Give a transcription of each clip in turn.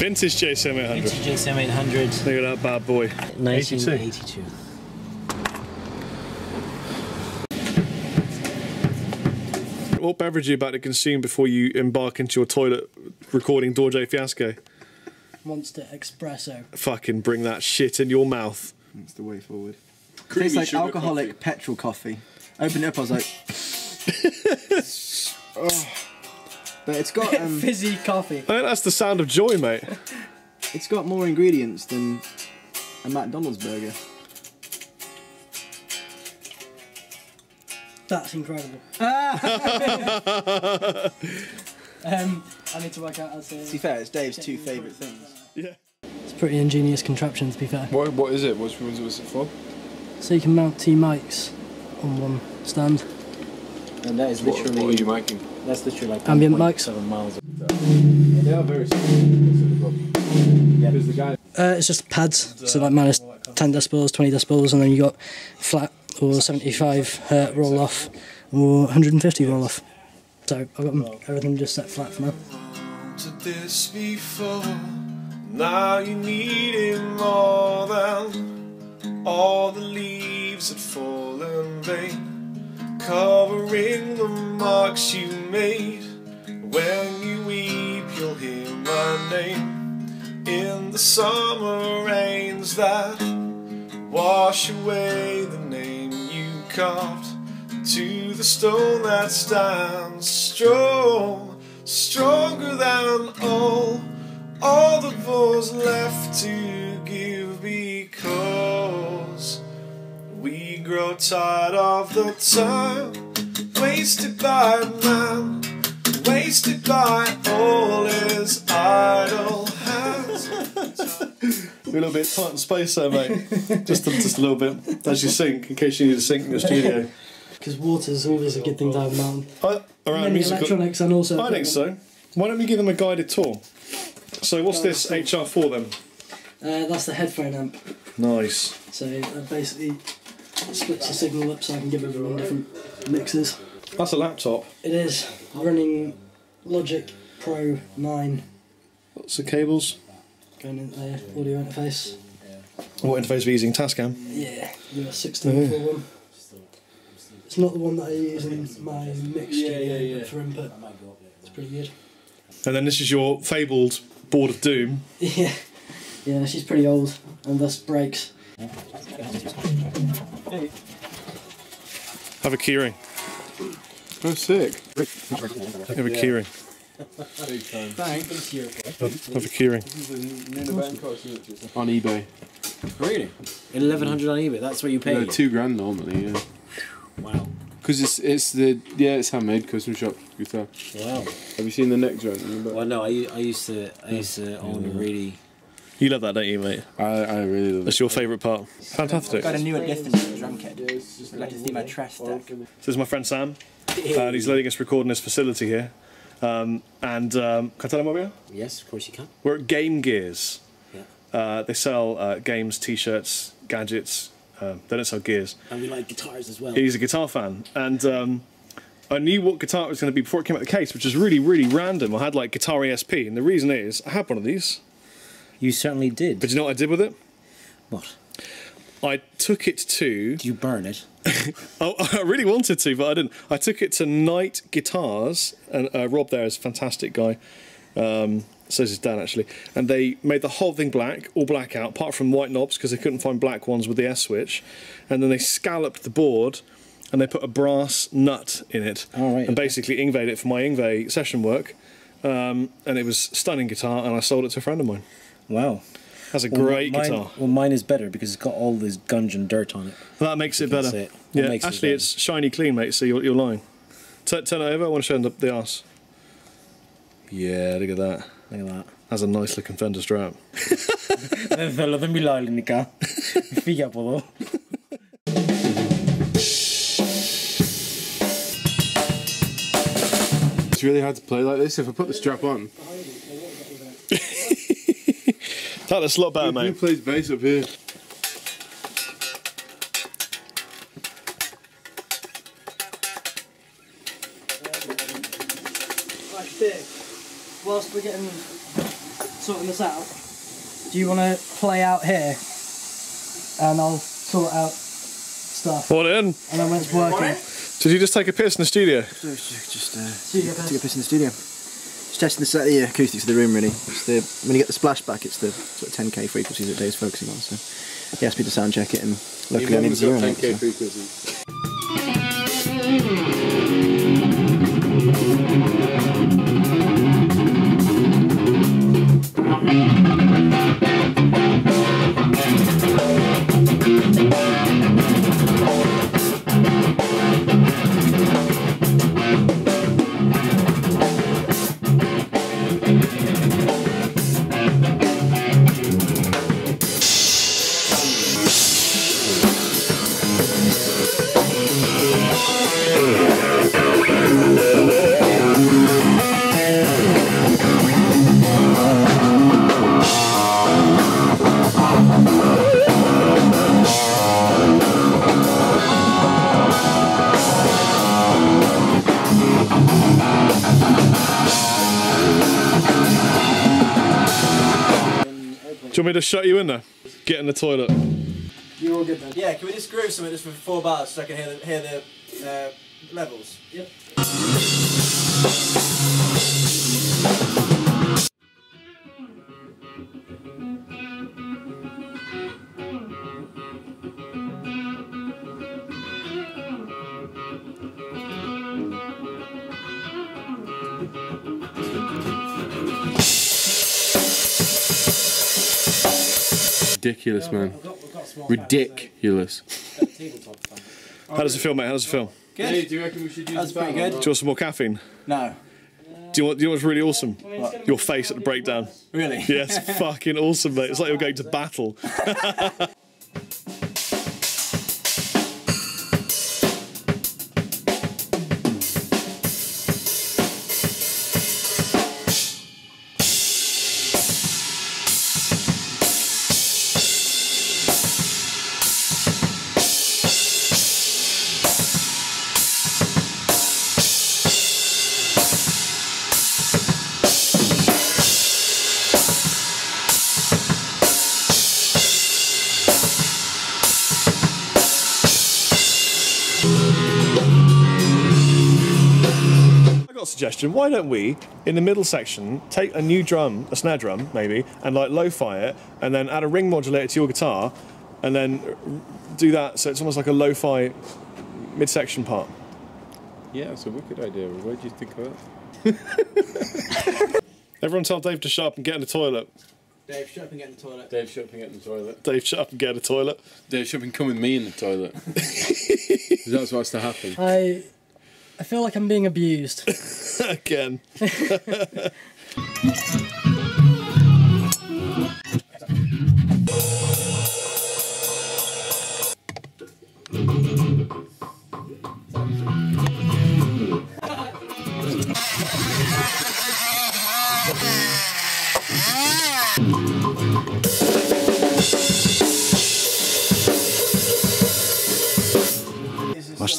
Vintage JCM 800. Vintage JCM 800, Look at that bad boy. 1982. What beverage are you about to consume before you embark into your toilet recording Dorje Fiasco? Monster Espresso. Fucking bring that shit in your mouth. That's the way forward. Tastes like alcoholic coffee. petrol coffee. Open it up, I was like, oh. But it's got um, Fizzy coffee. I think that's the sound of joy, mate. it's got more ingredients than a McDonald's burger. That's incredible. um, I need to work out how to. To be fair, it's Dave's two favourite things. Yeah. It's a pretty ingenious contraption, to be fair. What, what is it? What's, what's, what's it for? So you can mount two mics on one stand. And that is What, literally, what are you making? That's literally like Ambient mics? 1.7 miles. They are very simple. Yeah, because the guy. Uh, it's just pads, so like minus 10 decibels, 20 decibels, and then you got flat or 75 hertz roll off or 150 roll off. So I've got them, everything just set flat for now. to this before. Now you need him more than all the leaves that fall in vain, covering the marks you made. When you weep, you'll hear my name in the summer rains that wash away the name you carved to the stone that stands strong, stronger than all, all that was left to give because grow tired of the time wasted by man, wasted by all his idle hands. You're a little bit tight in space there, mate. just, a, just a little bit as you sink, in case you need to sink in your studio. Because water's always a good thing to have mountain. I, around Many musical. electronics and also. I think so. Why don't we give them a guided tour? So, what's this HR4 then? Uh, that's the headphone amp. Nice. So that basically splits the signal up so I can give everyone different mixes. That's a laptop. It is running Logic Pro 9 Lots of cables. going into the audio interface. What interface are we using? Tascam. Yeah, US 16 for one. It's not the one that I use in my mix studio but for input. It's pretty good. And then this is your fabled board of doom. Yeah, yeah, she's pretty old and thus breaks. Have a keyring. Oh, sick. Have a keyring. Thanks. Have a keyring. On eBay. Really? 1100 on eBay, that's what you pay? Yeah, two grand normally, yeah. Wow. Because it's it's the yeah it's handmade custom shop guitar. Wow. Have you seen the neck joint? in the? Well, no, I, I used to I used to own a really You love that, don't you, mate? I I really love it. That's your favourite part. Fantastic. I got a new addition to the drum kit. I'd like to see my trash stack. So this is my friend Sam, and he's letting us record in his facility here. Um, and um, can I tell him where we are? Yes, of course you can. We're at Gamegears. Yeah. Uh, they sell uh, games, T-shirts, gadgets. Uh, they don't sell gears. And we like guitars as well. He's a guitar fan, and um, I knew what guitar it was going to be before it came out the case, which is really, really random. I had like Guitar ESP, and the reason is I had one of these. You certainly did. But do you know what I did with it? what? I took it to. Did you burn it? Oh, I really wanted to, but I didn't. I took it to Night Guitars, and uh, Rob there is a fantastic guy. Um, so is his dad actually, and they made the whole thing black, all black out, apart from white knobs because they couldn't find black ones with the S switch, and then they scalloped the board, and they put a brass nut in it, Oh, right, and okay. basically Yngwie'd it for my Yngwie session work, um, and it was stunning guitar, and I sold it to a friend of mine. Wow. Has a Well, great mine, guitar. Well, mine is better because it's got all this gunge and dirt on it. That makes it can better. see it. What Yeah, makes it actually, better? it's shiny clean, mate. So you're, you're lying. Turn, turn it over. I want to show them the, the ass. Yeah, look at that. Look at that. That's a nice looking Fender Strap. Θέλω, δεν μιλάω ελληνικά. Φύγε από εδώ. It's really hard to play like this. If I put the strap on, that looks a lot better, who mate. plays bass up here? Right, Dick, whilst we're getting sorting this out. Do you want to play out here? And I'll sort out stuff. What in? And then when it's working, Did you just take a piss in the studio? Just, just uh, Studio took a piss. piss in the studio. Testing the, the acoustics of the room really. It's the, when you get the splashback, it's the sort of 10k frequencies that Dave's focusing on. So he asked me to sound check it, and luckily I didn't zero it. so- frequency. Do you want me to shut you in there? Get in the toilet. you're all good then. Yeah, can we just groove something just for four bars so I can hear the, hear the uh, levels? Yep. Ridiculous, man. Ridiculous. How does it feel, mate? How does it feel? Hey, do you reckon we should use That's pretty good. Do you want some more caffeine? No. Do you want? Do you know what's really awesome? Your face at the breakdown. Really? Yeah, it's fucking awesome, mate. It's like you're going to battle. suggestion. Why don't we, in the middle section, take a new drum, a snare drum maybe, and like lo-fi it, and then add a ring modulator to your guitar, and then do that so it's almost like a lo-fi midsection part. Yeah, it's a wicked idea. What do you think of that? Everyone tell Dave to shut up and get in the toilet. Dave, shut up and get in the toilet. Dave, shut up and get in the toilet. Dave, shut up and get in the toilet. Dave, shut up and come with me in the toilet. 'Cause That's what's to happen. I, I feel like I'm being abused. Again.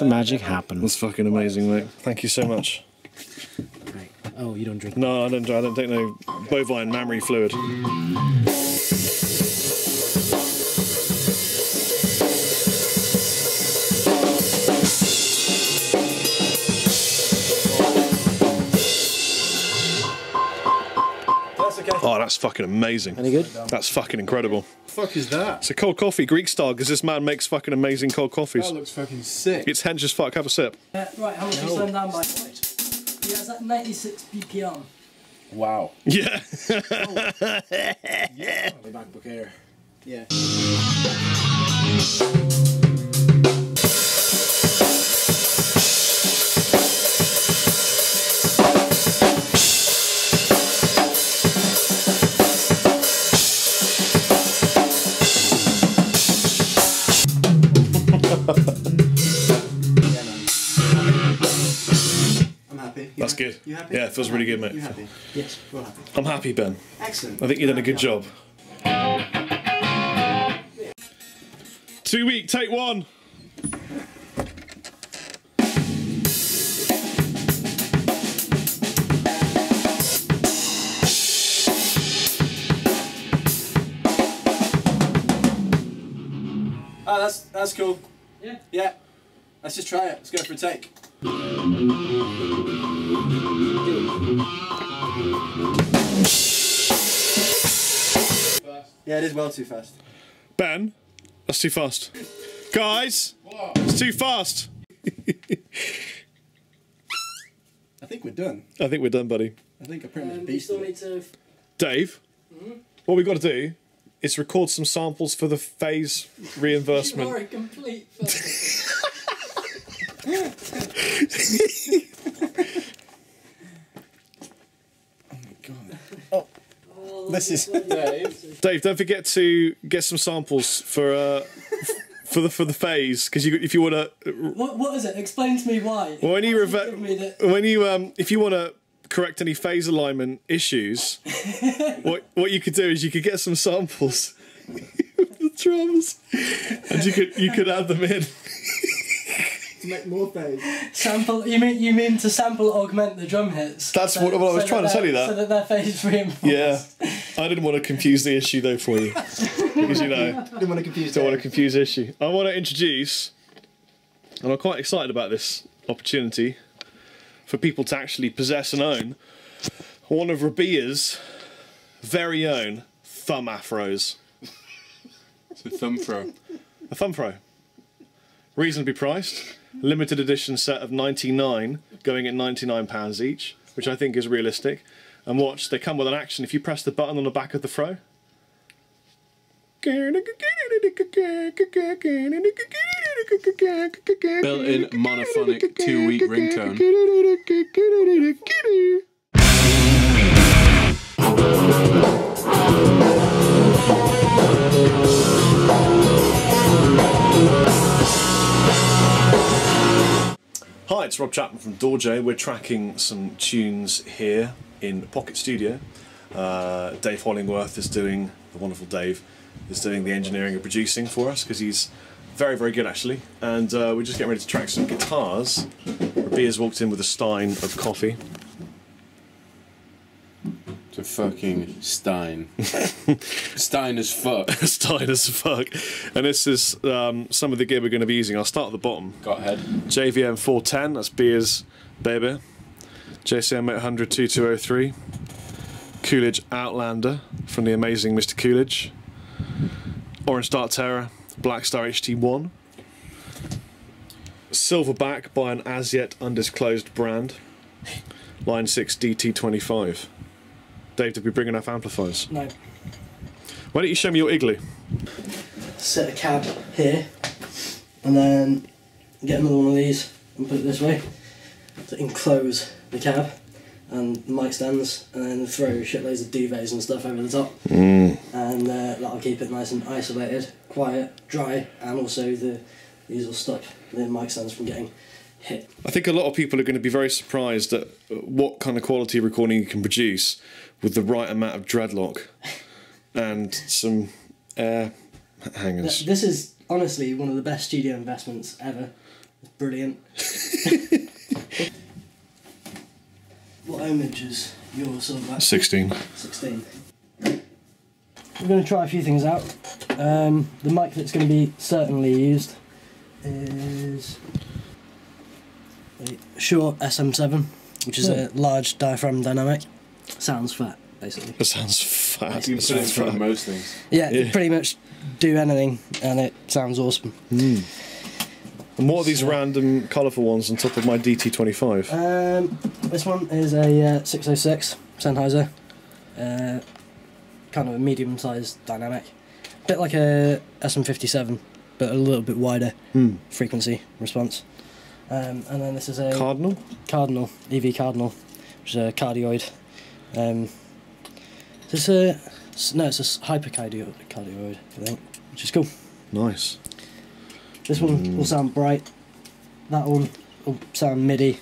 the magic happen. That's fucking amazing, mate. Thank you so much. Oh, you don't drink. No, I don't. Drink, I don't take no bovine mammary fluid. That's okay. Oh, that's fucking amazing. Any good? That's fucking incredible. The fuck is that? It's a cold coffee, Greek style, because this man makes fucking amazing cold coffees. That looks fucking sick. It's hench as fuck. Have a sip. Uh, right, how much you slowing down by? Yeah, it's at 96 BPM. Wow. Yeah. The MacBook Air. Yeah. happy? Yeah, it feels really good, mate. You happy? Yes, we're happy. I'm happy, Ben. Excellent. I think you've done a good job. Too Weak, take one. Oh, that's that's cool. Yeah. Yeah. Let's just try it. Let's go for a take. Yeah, it is well too fast. Ben, that's too fast. Guys, it's too fast. I think we're done. I think we're done, buddy. I think I pretty much Um, you beasted still it. need to. Dave, what we've got to do is record some samples for the phase reimbursement. You're a complete. fuck. Oh, This is- Dave, Dave, don't forget to get some samples for uh, for the for the phase because you if you want to What, what is it? Explain to me why. when you Give reve- me the- when you um if you want to correct any phase alignment issues, what what you could do is you could get some samples of the drums and you could you could add them in. To make more phase. Sample. You mean you mean to sample augment the drum hits? That's what- well, I was trying to tell you they're- that. So that they're phase reinforced. Yeah, I didn't want to confuse the issue though for you because you know. Didn't want to confuse don't want to confuse the issue. I want to introduce, and I'm quite excited about this opportunity for people to actually possess and own one of Rabea's very own thumb afros. it's a thumb throw. A thumb throw. Reasonably priced. Limited edition set of 99, going at £99 each, which I think is realistic. And watch, they come with an action. If you press the button on the back of the throw, Built-in monophonic Too Weak ringtone. Hi, it's Rob Chapman from Dorje. We're tracking some tunes here in Pocket Studio. Uh, Dave Hollingworth is doing, the wonderful Dave, is doing the engineering and producing for us because he's very, very good actually. And uh, we're just getting ready to track some guitars. Rabea's walked in with a stein of coffee. A fucking Stein. Stein as fuck. stein as fuck. And this is um, some of the gear we're going to be using. I'll start at the bottom. Got head. JVM 410, that's Beer's baby. JCM 800 2203. Coolidge Outlander from the amazing Mr. Coolidge. Orange Dark Terror, Blackstar HT1. Silverback by an as yet undisclosed brand. Line 6 DT25. Dave, did we bring enough amplifiers? No. Why don't you show me your igloo? Set a cab here, and then get another one of these and put it this way to enclose the cab and the mic stands, and then throw shitloads of duvets and stuff over the top, and uh, that'll keep it nice and isolated, quiet, dry, and also the these will stop the mic stands from getting hit. I think a lot of people are going to be very surprised at what kind of quality recording you can produce with the right amount of dreadlock and some air hangers. Th- This is honestly one of the best studio investments ever. It's brilliant. what ohmage is your Silverback? 16. 16. We're going to try a few things out. Um, the mic that's going to be certainly used is a Shure SM7, which is a large diaphragm dynamic. Sounds fat, basically. That sounds fat. You That can put it in sounds front of most things. Yeah, it Yeah. pretty much do anything, and it sounds awesome. And what are these random colourful ones on top of my DT25? Um, this one is a uh, 606 Sennheiser, uh, kind of a medium-sized dynamic, bit like a SM57, but a little bit wider Hmm. frequency response. Um, and then this is a Cardinal? Cardinal EV Cardinal, which is a cardioid. Um, this a no, it's a hypercardioid, cardioid, I think, which is cool. Nice. This one will sound bright. That one will sound MIDI,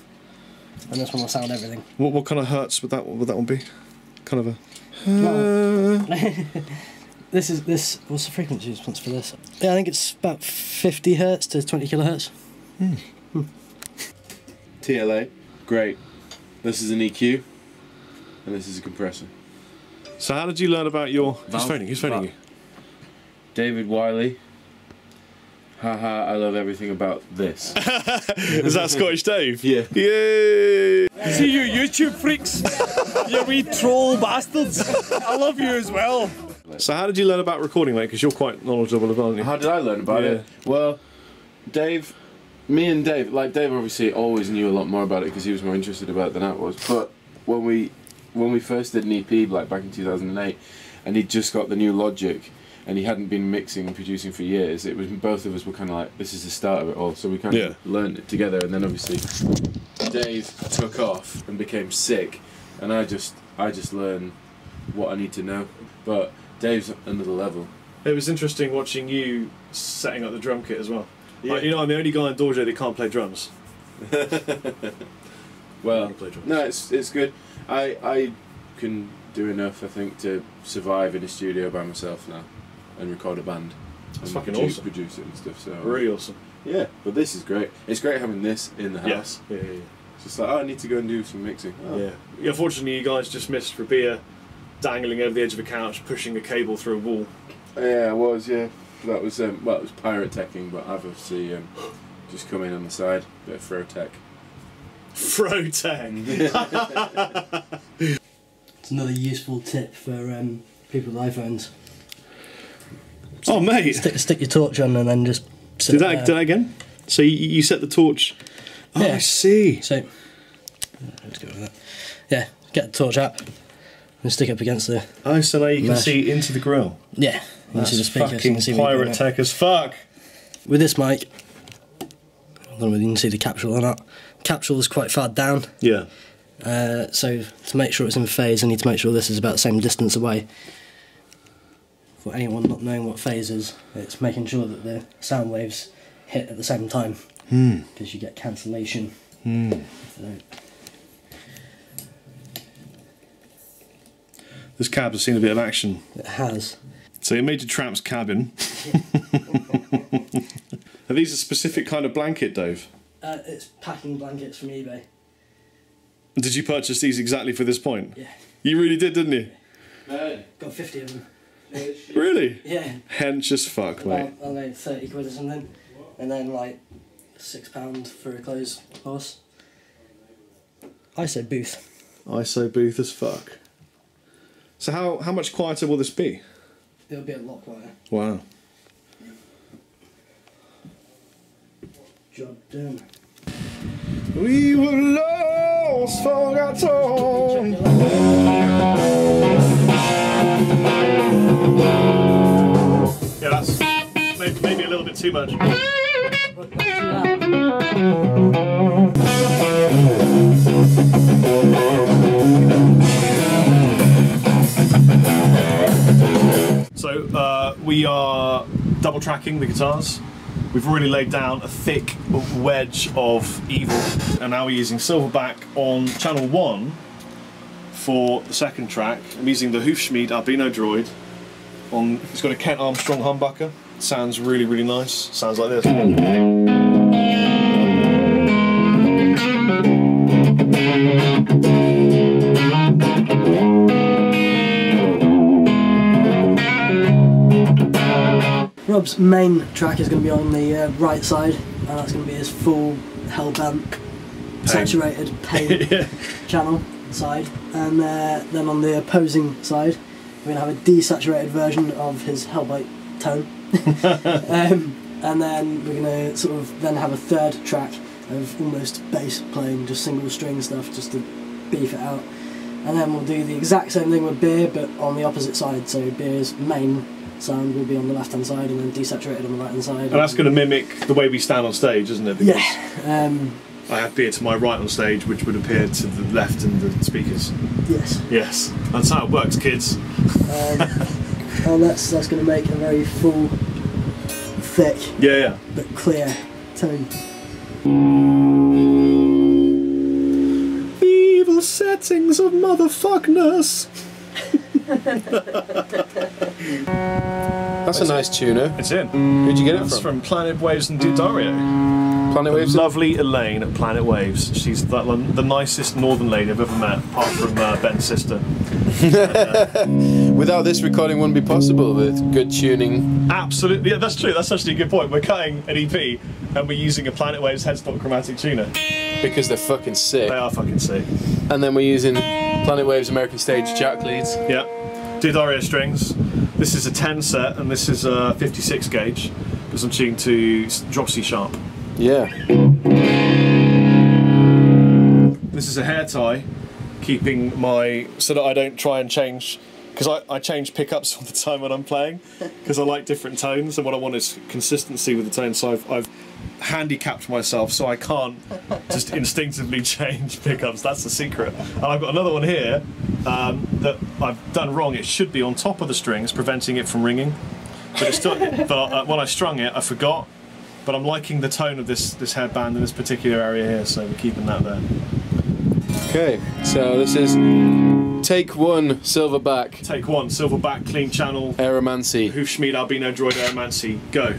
and this one will sound everything. What, what kind of hertz would that would that one be? Kind of a. This is this. What's the frequency response for this? Yeah, I think it's about fifty hertz to twenty kilohertz. TLA, great. This is an EQ, and this is a compressor. So how did you learn about your? Who's phoning? Who's phoning you? David Wiley Haha, I love everything about this. Is that Scottish Dave? Yeah. Yay! See you YouTube freaks. you wee troll bastards. I love you as well. So how did you learn about recording, mate? Because you're quite knowledgeable, about it. How did I learn about Yeah. it? Well, Dave, me and Dave, like Dave obviously always knew a lot more about it because he was more interested about it than I was. But when we when we first did an EP, like back in 2008, and he'd just got the new Logic, and he hadn't been mixing and producing for years, it was both of us were kind of like, this is the start of it all. So we kind Yeah. of learned it together, and then obviously Dave took off and became sick, and I just I just learned what I need to know. But Dave's another level. It was interesting watching you setting up the drum kit as well. Yeah. Like, you know, I'm the only guy in Dorje that can't play drums. Well, play drums. no, it's it's good. I I can do enough, I think, to survive in a studio by myself now and record a band. That's fucking produce, awesome. Produce it and stuff. So Really awesome. yeah, but this is great. It's great having this in the house. Yes. Yeah, yeah, It's just like oh, I need to go and do some mixing. Oh. yeah. yeah. Unfortunately, you guys just missed Rabea dangling over the edge of a couch, pushing a cable through a wall. Yeah, I was. Yeah, that was um, well, it was pirate teching, but I've obviously um, just come in on the side, bit of throw tech. Frotech. It's another useful tip for um, people with iPhones. Oh, mate. Stick, stick your torch on and then just sit Do that, there. do that again. So you, you set the torch. Oh, Yeah. I see. So, let's go with that. Yeah, get the torch out and stick it up against the. Oh, so now you can Mesh. see into the grill. Yeah, you can That's the speakers. Fucking pirate tech as fuck. With this mic, I don't know whether you can see the capsule or not. Capsule is quite far down, Yeah. uh, so to make sure it's in phase, I need to make sure this is about the same distance away. For anyone not knowing what phase is, it's making sure that the sound waves hit at the same time Hmm. because you get cancellation. they. This cab has seen a bit of action. It has. So you made your tramp's cabin. Are these a specific kind of blanket, Dave? Uh, it's packing blankets from eBay. Did you purchase these exactly for this point? Yeah, You really did, didn't you? got 50 of them. Really? Yeah, Hench as fuck, mate. about, I don't know, 30 quid or something. And then like £6 for a clothes horse. I said booth. ISO booth as fuck. So how how much quieter will this be? It'll be a lot quieter. Wow. Job done. We were lost, forgotten. Yeah, that's maybe, maybe a little bit too much. So uh, we are double tracking the guitars. We've already laid down a thick wedge of evil, and now we're using Silverback on channel one for the second track. I'm using the Hufschmid Albino Droid. On, it's got a Kent Armstrong humbucker. Sounds really, really nice. Sounds like this. Rob's main track is going to be on the uh, right side, and that's going to be his full Hellbent saturated pain channel side. And uh, then on the opposing side, we're going to have a desaturated version of his Hellbite tone. um, and then we're going to sort of then have a third track of almost bass playing, just single string stuff, just to beef it out. And then we'll do the exact same thing with beer, but on the opposite side. So beer's main sound will be on the left hand side, and then desaturated on the right hand side. And that's going to mimic the way we stand on stage, isn't it? Because Yeah. Um, I have beer to my right on stage, which would appear to the left and the speakers. yes. Yes, that's how it works, kids. Um, and that's that's going to make a very full, thick Yeah, yeah. but clear tone. Evil settings of motherfuckness. That's a nice tuner. It's in. Who'd you get it It's from? from Planet Waves and D'Addario. Planet Waves. Lovely Elaine at Planet Waves. She's the, the nicest northern lady I've ever met, apart from uh, Ben's sister. Without this recording, wouldn't be possible with good tuning. Absolutely, yeah, that's true. That's actually a good point. We're cutting an EP and we're using a Planet Waves headstock chromatic tuner. Because they're fucking sick. They are fucking sick. And then we're using Planet Waves American Stage jack leads. Yeah. D'Addario strings. This is a 10 set and this is a 56 gauge because I'm tuned to drop C sharp. Yeah. This is a hair tie, keeping my so that I don't try and change because I, I change pickups all the time when I'm playing because I like different tones and what I want is consistency with the tone. So I've, I've handicapped myself so I can't just instinctively change pickups. That's the secret. And I've got another one here um, that I've done wrong. It should be on top of the strings, preventing it from ringing. But, it's still, but uh, when I strung it, I forgot. But I'm liking the tone of this this headband in this particular area here, so we're keeping that there. Okay, so this is take one, silverback, Take one, silverback, clean channel, aeromancy. Hufschmid Albino Droid Aeromancy, go.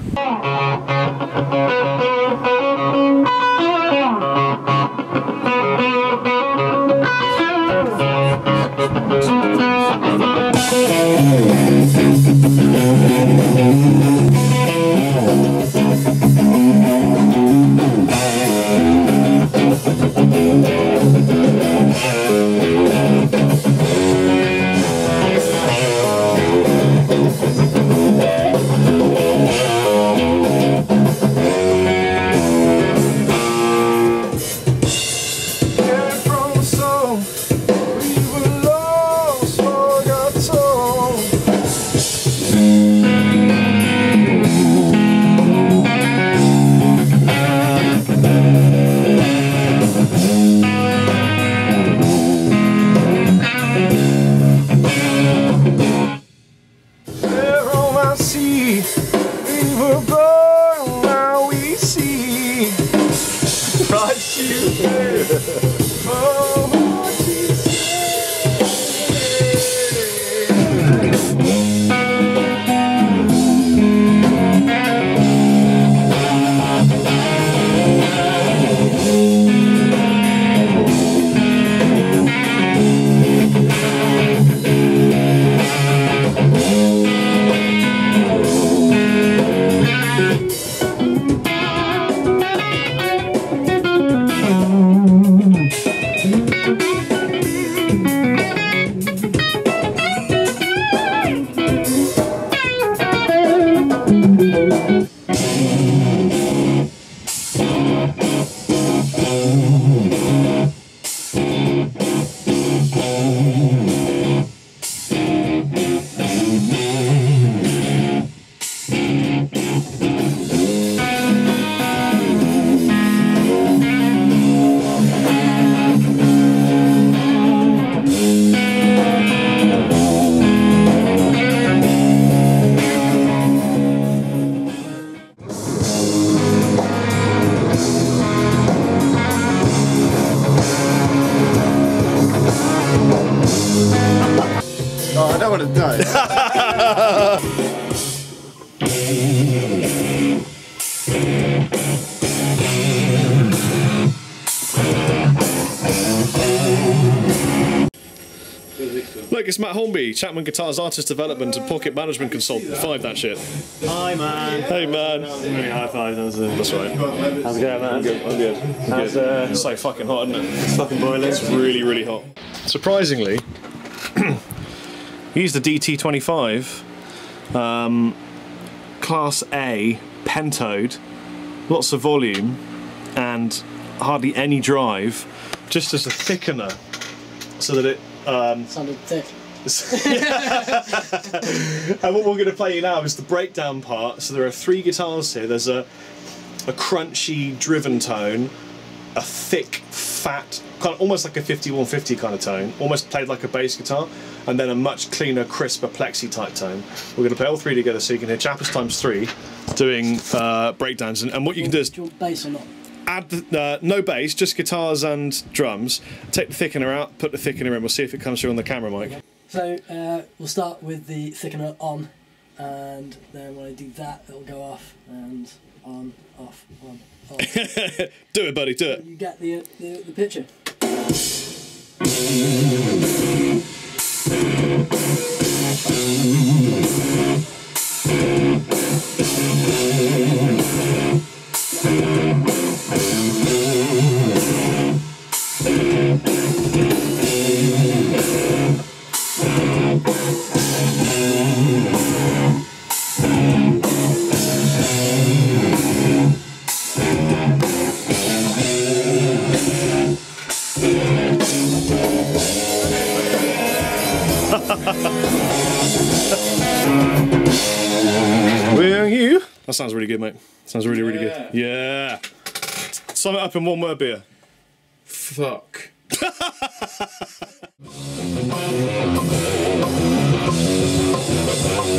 Hornby, Chapman Guitars Artist Development and Pocket Management Consultant. Five that shit. Hi, man. Hey man. Really high five. That was a, That's right. how's it going, man? I'm good. I'm good. How's, uh, It's so fucking hot, isn't it? it's fucking boiling. It's really, really hot. Surprisingly, he used the DT25 um, Class A pentode, lots of volume, and hardly any drive, just as a thickener, so that it. Um, Sounded thick. and what we're going to play you now is the breakdown part. So there are three guitars here. There's a a crunchy, driven tone, a thick, fat, kind of almost like a 5150 kind of tone, almost played like a bass guitar, and then a much cleaner, crisper plexi type tone. We're going to play all three together so you can hear Chappers times three doing uh, breakdowns. And, and what you can do is Do you bass or not? add the, uh, no bass, just guitars and drums. Take the thickener out, put the thickener in. We'll see if it comes through on the camera, Mike. So uh, we'll start with the thickener on, and then when I do that, it'll go off, and on, off, on, off. Do it, buddy. Do it. you get the, the, the picture. That sounds really good, mate. Sounds really, really good. Yeah. Sum it up in one word, beer. Fuck,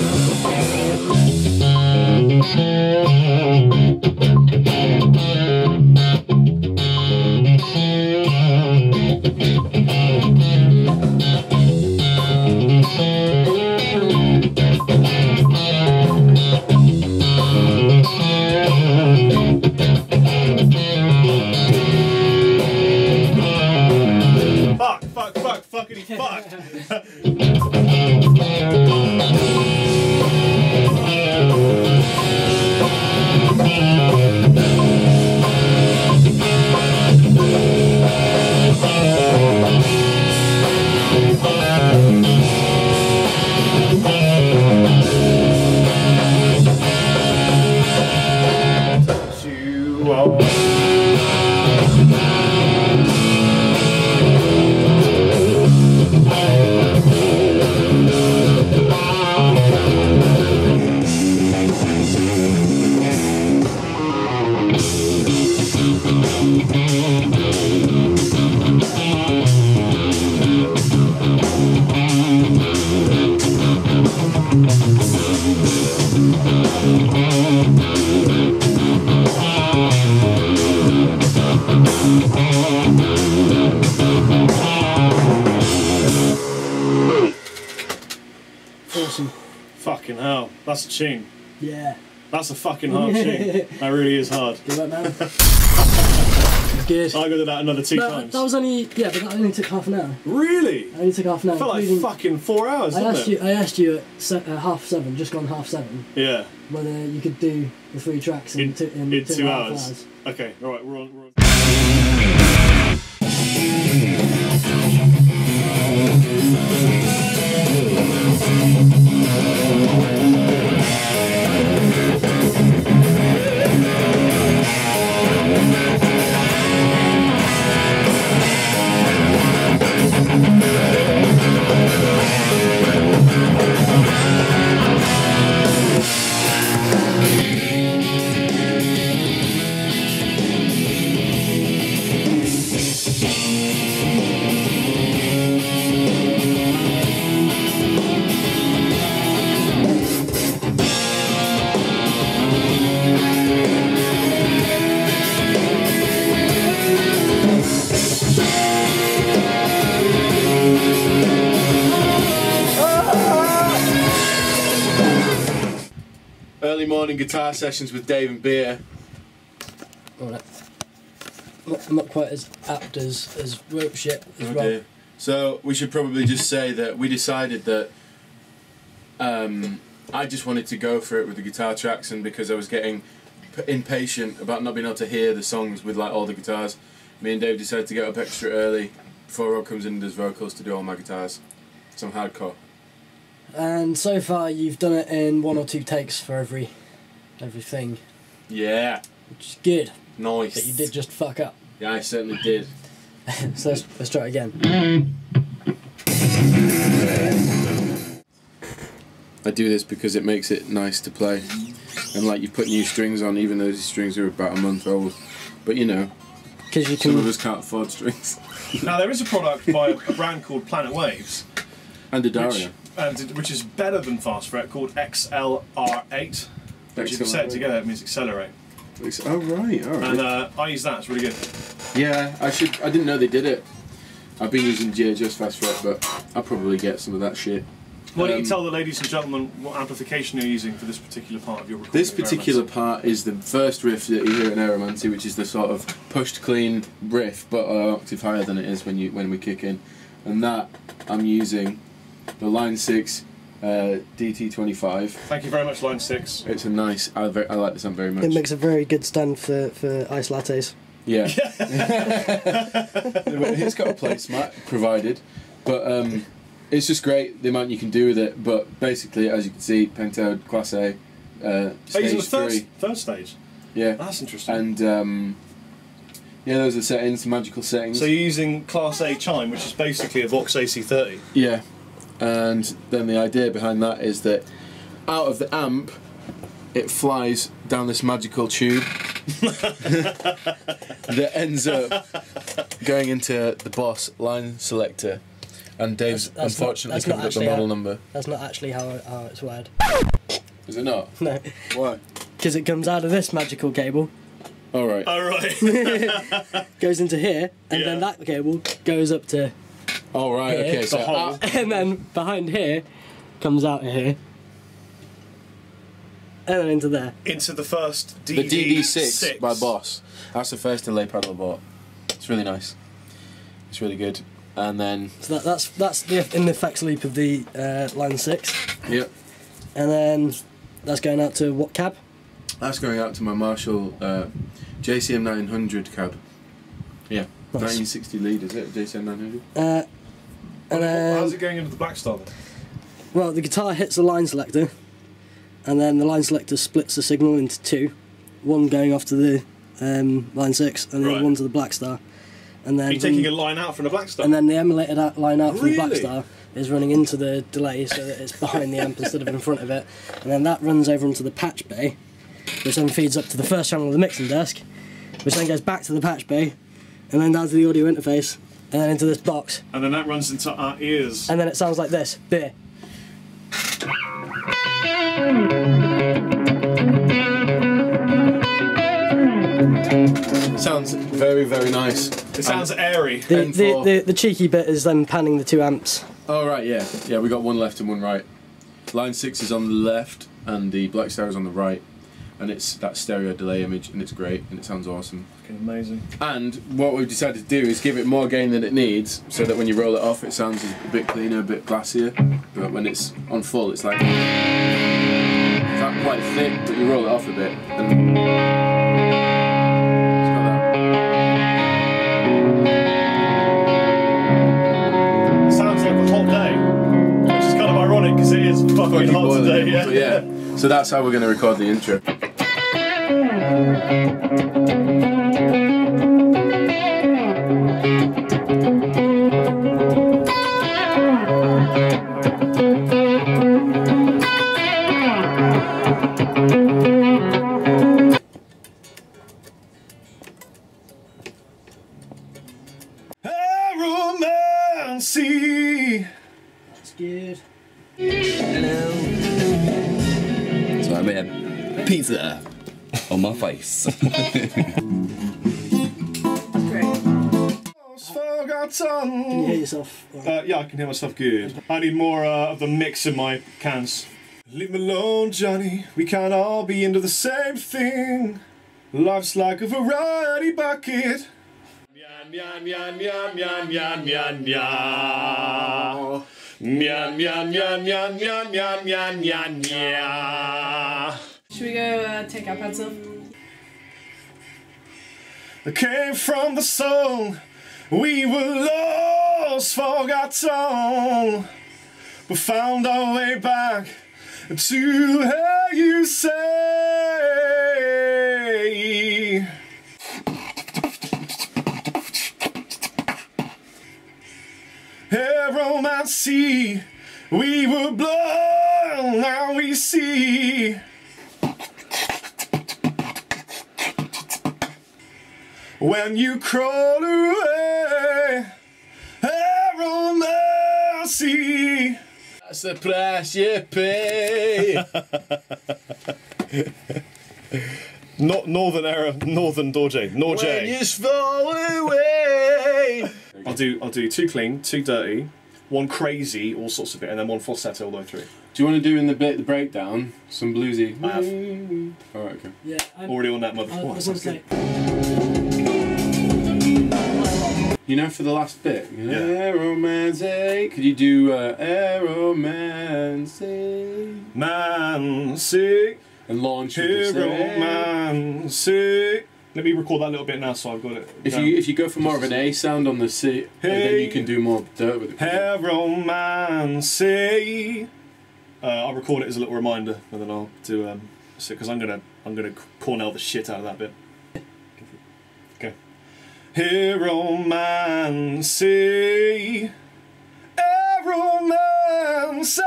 Fucking hell. That's a tune. Yeah. That's a fucking hard tune. That really is hard. Good luck, man. Good. I got that another two times. that was only yeah, but that only took half an hour. Really? It only took half an hour. felt like fucking four hours, I asked it? you. I asked you at se- uh, half seven, just gone half seven, Yeah, whether you could do the three tracks in, in, two, in, in two, two half hours. Okay, all right, we're on. We're on. Morning guitar sessions with Dave and Beer. All right. I'm not, I'm not quite as apt as as rope shit as Oh dear. So we should probably just say that we decided that um, I just wanted to go for it with the guitar tracks, and because I was getting p- impatient about not being able to hear the songs with like all the guitars, me and Dave decided to get up extra early before Rob comes in and does vocals to do all my guitars. Some hardcore. And so far, you've done it in one or two takes for every everything, Yeah, which is good. nice. But you did just fuck up. Yeah, I certainly did. So let's, let's try it again. I do this because it makes it nice to play, and like you put new strings on, even though these strings are about a month old. But you know, Because you some of us can't afford strings. Now there is a product by a brand called Planet Waves, And a which, and which is better than Fast Fret, called XLR8. Which if you set it together, it means accelerate. Oh right, all right. And uh, I use that; it's really good. Yeah, I should. I didn't know they did it. I've been using GHS Fast Fret, but I'll probably get some of that shit. Why don't you Um, tell the ladies and gentlemen what amplification you're using for this particular part of your recording? This particular part is the first riff that you hear in Aeromancy, which is the sort of pushed clean riff, but an octave higher than it is when you when we kick in, and that I'm using the Line Six uh, DT25. Thank you very much, Line 6. It's a nice. I, very, I like this amp very much. It makes a very good stand for, for ice lattes. Yeah. it's got a placemat provided, but um, it's just great the amount you can do with it. But basically, as you can see, Pentode Class A, uh, Oh, stage using the third, three. third stage. Yeah, That's interesting. and um, yeah, those are settings, magical settings. so you're using Class A chime, which is basically a Vox AC30. Yeah, and then the idea behind that is that out of the amp, it flies down this magical tube that ends up going into the Boss line selector. And Dave's That's- that's unfortunately not covered up the model how- number. That's not actually how, how it's wired. Is it not? No, Why? because it comes out of this magical cable, All right. All right. goes into here, and then that cable goes up to, All right. Yeah, Okay. the So hole. uh, and then behind here, comes out here, and then into there. Into the first DD6, the DD6 by Boss. That's the first delay pedal I bought. It's really nice. It's really good. And then So that, that's that's the in the effects loop of the uh, line six, yep. and then that's going out to what cab? That's going out to my Marshall uh, JCM 900 cab. Yeah, Nice. 1960 lead, is it? JCM 900? Uh, and How's then it going into the Blackstar then? well, the guitar hits the line selector, and then the line selector splits the signal into two, one going off to the um, line six, and the Right. other one to the Blackstar, and then Are you taking a line out from the Blackstar? and then the emulated out- line out from the Black Star is running into the delay so that it's behind the amp instead of in front of it, and then that runs over into the patch bay, which then feeds up to the first channel of the mixing desk, which then goes back to the patch bay, and then down to the audio interface, and then into this box, and then that runs into our ears. and then it sounds like this. Beer. Sounds very, very nice. It sounds airy. The, the, the, the cheeky bit is then panning the two amps. Oh, right, yeah. Yeah, we got one left and one right. Line 6 is on the left, and the Blackstar is on the right. And it's that stereo delay image, and it's great, and it sounds awesome. Fucking amazing. And what we've decided to do is give it more gain than it needs, so that when you roll it off, it sounds a bit cleaner, a bit glassier. But when it's on full, it's like it's not quite thick, but you roll it off a bit, and it's got that It sounds like a hot day, which is kind of ironic because it is fucking, fucking hot boiling. today. Yeah. But yeah. So that's how we're going to record the intro. can hear myself good. I need more uh, of the mix in my cans. Leave me alone, Johnny. We can't all be into the same thing. Life's like a variety bucket. Should we go uh, take our pants off? I came from the soul. We were lost, forgotten, but found our way back to how you say. Aeromancy, we were blind, now we see. when you crawl away. Aeromancy. That's the price you pay. Not Northern era, Northern Dorje, when you fall away. I'll do, I'll do two clean, two dirty, one crazy, all sorts of it, and then one falsetto all the way through. Do you want to do in the bit the breakdown some bluesy? I have. All right, okay. Yeah, I'm, Already on that mother. I, I Oh, sounds good. say, You know, for the last bit, Yeah. aeromancy. Could you do uh, aeromancy Man, sick, and launch with the hero, say- man, sick. Let me record that little bit now, so I've got it. If down. you if you go for more of an A sound on the C, and then you can do more dirt with it. Heromancy. Uh, I'll record it as a little reminder, and then I'll do um, because I'm gonna I'm gonna Cornell the shit out of that bit. Okay. Heromancy. Heromancy.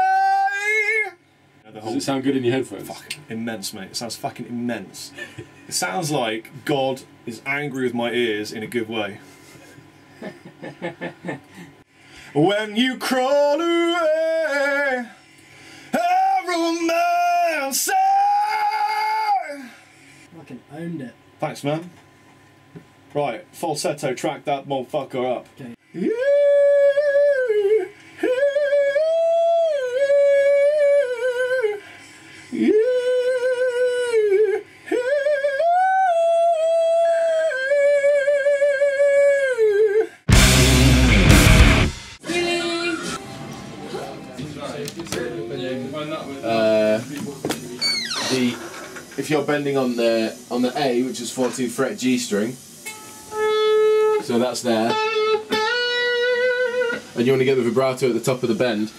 Yeah, the Does it sound good in your headphones? fucking immense, mate. It sounds fucking immense. it sounds like God is angry with my ears in a good way. when you crawl away, romance. fucking owned it. Thanks, man. Right, falsetto, track that motherfucker up. Okay. Uh, the if you're bending on the on the A, which is 14 fret G string, so that's there, and you want to get the vibrato at the top of the bend,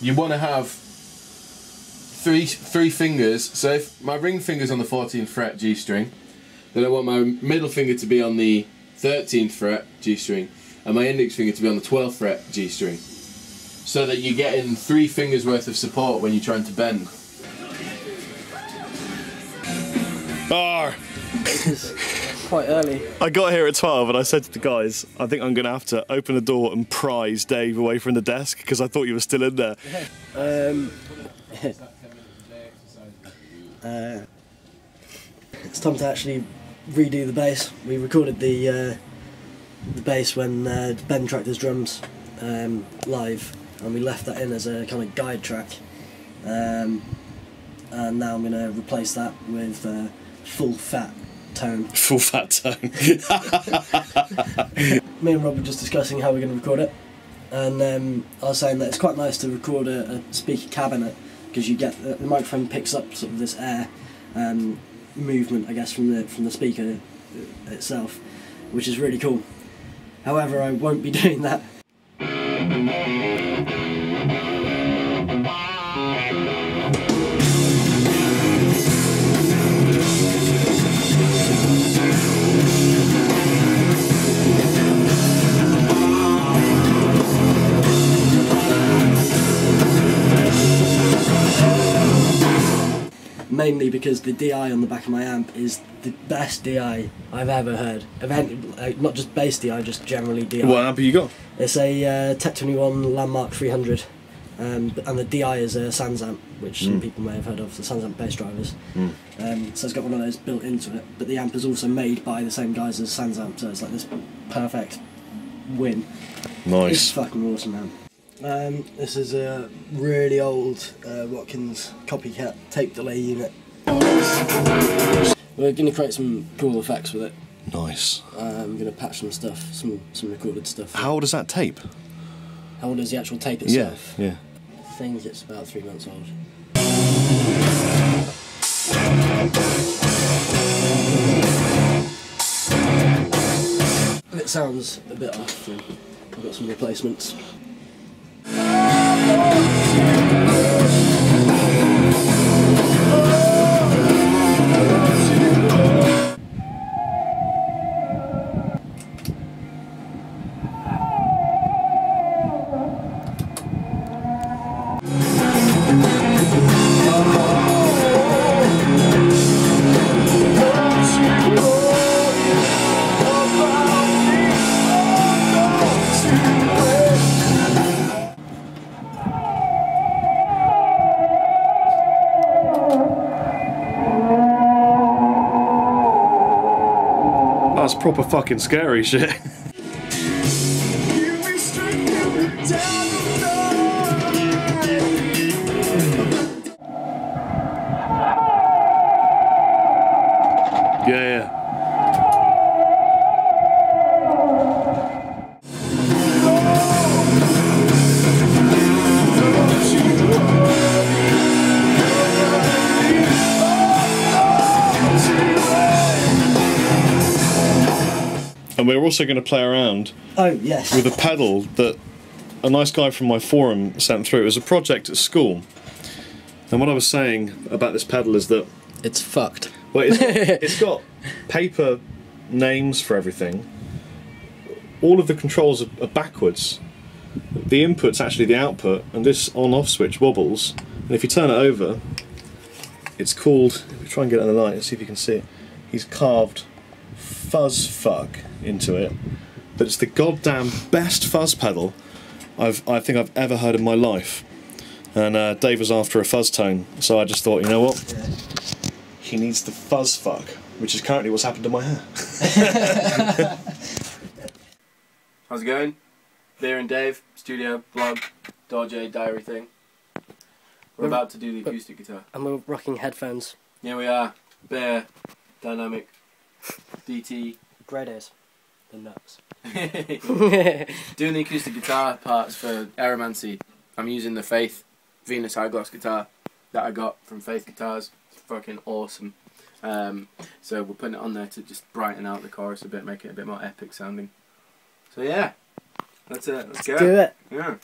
you want to have three three fingers. So if my ring finger's on the 14th fret G string, then I want my middle finger to be on the 13th fret G string, and my index finger to be on the 12th fret G string so that you're getting three fingers worth of support when you're trying to bend. Ah, Quite early. I got here at 12 and I said to the guys, I think I'm going to have to open the door and prise Dave away from the desk because I thought you were still in there. Um, uh, it's time to actually redo the bass. We recorded the uh, the bass when uh, Ben tracked his drums um, live, and we left that in as a kind of guide track. Um, and now I'm going to replace that with uh, full fat tone. Full fat tone. me and Rob were just discussing how we're going to record it, and um, I was saying that it's quite nice to record a, a speaker cabinet because you get the, the microphone picks up sort of this air um, movement, I guess, from the from the speaker itself, which is really cool. However, I won't be doing that. Mainly because the DI on the back of my amp is the best DI I've ever heard. Event, uh, not just bass DI, just generally DI. what amp have you got? It's a uh, Tech 21 Landmark 300, um, and the DI is a Sansamp, which some people may have heard of, the Sansamp bass drivers. Um, so it's got one of those built into it, but the amp is also made by the same guys as Sansamp, so it's like this perfect win. Nice. It's fucking awesome, man. Um, this is a really old uh, Watkins Copicat tape delay unit. We're going to create some cool effects with it. Nice. Um, we're going to patch some stuff, some some recorded stuff. How old is that tape? How old is the actual tape Yeah, itself? yeah. I think it's about three months old. It sounds a bit off, so I've got some replacements. Proper fucking scary shit. also going to play around Oh yes. with a pedal that a nice guy from my forum sent through. It was a project at school. And what I was saying about this pedal is that It's fucked. well, it's, it's got paper names for everything. All of the controls are, are backwards. The input's actually the output, and this on-off switch wobbles. And if you turn it over, it's called. If we try and get it in the light, and see if you can see it. He's carved fuzz fuck into it. But it's the goddamn best fuzz pedal I've I think I've ever heard in my life. And uh, Dave was after a fuzz tone, so I just thought, you know what? He needs the fuzz fuck, which is currently what's happened to my hair. How's it going? Beer and Dave, studio, blog, Dorje diary thing. We're about to do the acoustic guitar. And we're rocking headphones. Yeah, we are. Bear, dynamic, DT. Grey days. The nuts. Doing the acoustic guitar parts for Aeromancy. I'm using the Faith Venus high gloss guitar that I got from Faith Guitars. It's fucking awesome. Um, so we're putting it on there to just brighten out the chorus a bit, make it a bit more epic sounding. So yeah, that's it. Let's go. Do it. Yeah.